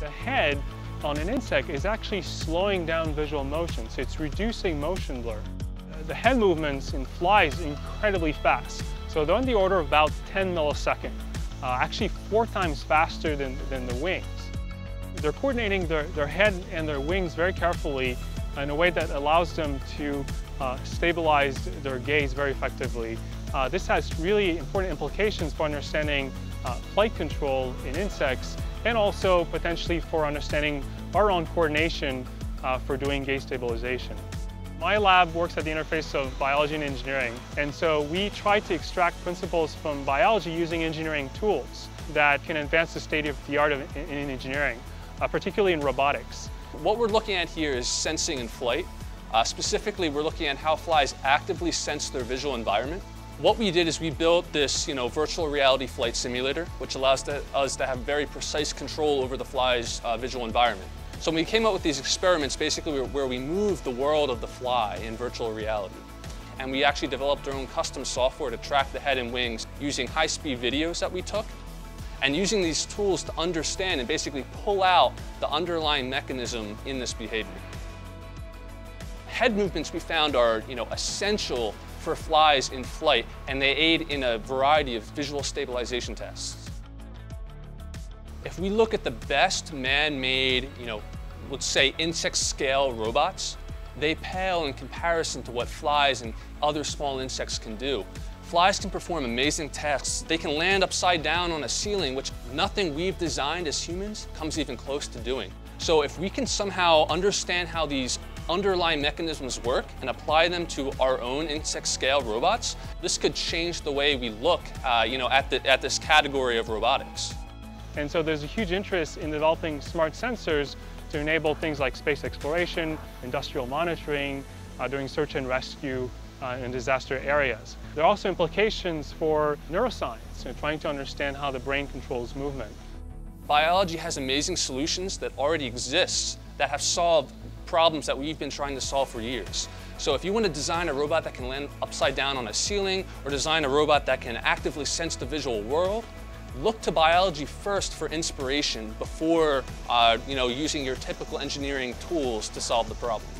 The head on an insect is actually slowing down visual motion, so it's reducing motion blur. The head movements in flies incredibly fast, so they're on the order of about 10 milliseconds, uh, actually four times faster than, than the wings. They're coordinating their, their head and their wings very carefully in a way that allows them to uh, stabilize their gaze very effectively. Uh, this has really important implications for understanding uh, flight control in insects and also potentially for understanding our own coordination uh, for doing gaze stabilization. My lab works at the interface of biology and engineering, and so we try to extract principles from biology using engineering tools that can advance the state of the art of, in, in engineering, uh, particularly in robotics. What we're looking at here is sensing in flight. Uh, specifically, we're looking at how flies actively sense their visual environment. What we did is we built this, you know, virtual reality flight simulator, which allows to, us to have very precise control over the fly's uh, visual environment. So we came up with these experiments basically where we moved the world of the fly in virtual reality. And we actually developed our own custom software to track the head and wings using high-speed videos that we took and using these tools to understand and basically pull out the underlying mechanism in this behavior. Head movements we found are you know, essential for flies in flight, and they aid in a variety of visual stabilization tests. If we look at the best man-made, you know, let's say insect scale robots, they pale in comparison to what flies and other small insects can do. Flies can perform amazing tasks. They can land upside down on a ceiling, which nothing we've designed as humans comes even close to doing. So if we can somehow understand how these underlying mechanisms work and apply them to our own insect scale robots, this could change the way we look uh, you know, at, the, at this category of robotics. And so there's a huge interest in developing smart sensors to enable things like space exploration, industrial monitoring, uh, doing search and rescue uh, in disaster areas. There are also implications for neuroscience, you know, trying to understand how the brain controls movement. Biology has amazing solutions that already exist that have solved problems that we've been trying to solve for years. So if you want to design a robot that can land upside down on a ceiling or design a robot that can actively sense the visual world, look to biology first for inspiration before uh, you know, using your typical engineering tools to solve the problem.